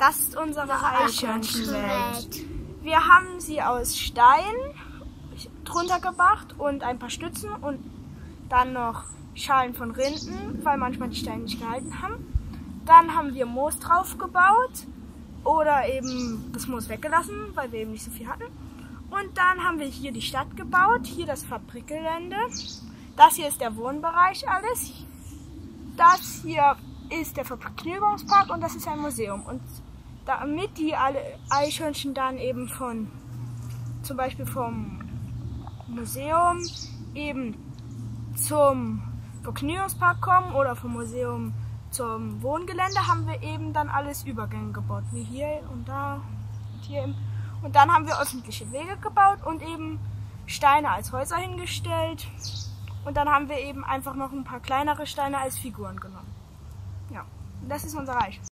Das ist unsere Eichhörnchenwelt. Wir haben sie aus Stein drunter gemacht und ein paar Stützen und dann noch Schalen von Rinden, weil manchmal die Steine nicht gehalten haben. Dann haben wir Moos drauf gebaut oder eben das Moos weggelassen, weil wir eben nicht so viel hatten. Und dann haben wir hier die Stadt gebaut, hier das Fabrikgelände. Das hier ist der Wohnbereich alles. Das hier ist der Vergnügungspark und das ist ein Museum. Und damit die alle Eichhörnchen dann eben von, zum Beispiel vom Museum eben zum Vergnügungspark kommen oder vom Museum zum Wohngelände, haben wir eben dann alles Übergänge gebaut, wie hier und da und hier. Im und dann haben wir öffentliche Wege gebaut und eben Steine als Häuser hingestellt. Und dann haben wir eben einfach noch ein paar kleinere Steine als Figuren genommen. Ja, das ist unser Reich.